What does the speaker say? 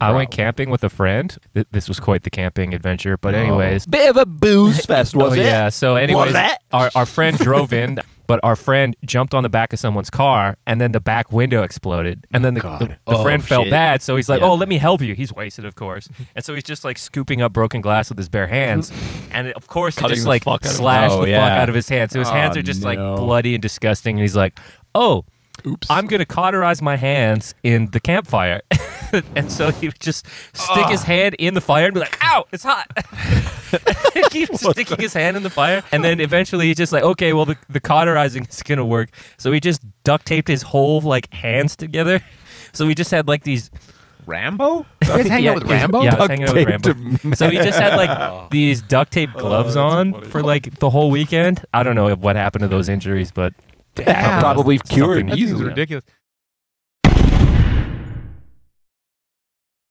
I went camping with a friend. Th- This was quite the camping adventure. But oh. anyways, Bit of a booze fest, oh, was oh, it? yeah. So anyways, it? our our friend drove in. But our friend jumped on the back of someone's car, and then the back window exploded. And then the, the, the Oh, friend felt shit. bad, so he's like, Yeah. "Oh, let me help you." He's wasted, of course, and so he's just like scooping up broken glass with his bare hands, and it- of course, he Cutting just the like fuck out of slashed Oh, the yeah. fuck out of his hands. So his Oh, hands are just like no. bloody and disgusting. And he's like, "Oh, Oops. I'm gonna cauterize my hands in the campfire," and so he would just stick his ah. hand in the fire and be like, "Ow, it's hot." Keep sticking his hand in the fire, and then eventually he's just like, "Okay, well the, the cauterizing is gonna work." So he just duct taped his whole like hands together. So we just had like these Rambo? You guys hang yeah, out with Rambo? Yeah, I was Duct hanging out with Rambo. So he just had like these duct tape oh, gloves on funny. for like the whole weekend. I don't know what happened to those injuries, but Probably cured. Something- That ridiculous.